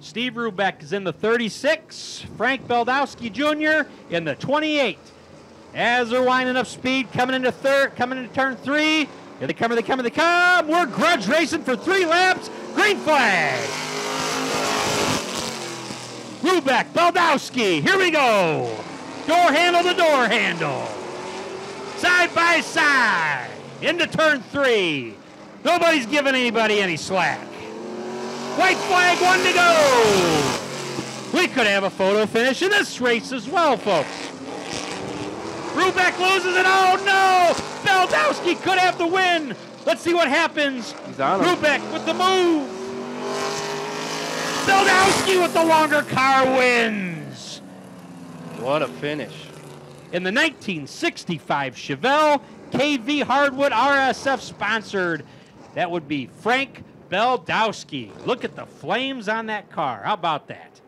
Steve Rubeck is in the 36. Frank Beldowski Jr. in the 28. As they're winding up speed, coming into third, coming into turn three. Here they come, here they come, here they come. We're grudge racing for three laps. Green flag. Rubeck, Beldowski, here we go. Door handle to door handle. Side by side. Into turn three. Nobody's giving anybody any slack. White flag, one to go. We could have a photo finish in this race as well, folks. Rubeck loses it. Oh no! Beldowski could have the win. Let's see what happens. He's on him. Rubeck with the move. Beldowski with the longer car wins. What a finish. In the 1965 Chevelle KV Hardwood RSF sponsored, that would be Frank Beldowski. Look at the flames on that car. How about that?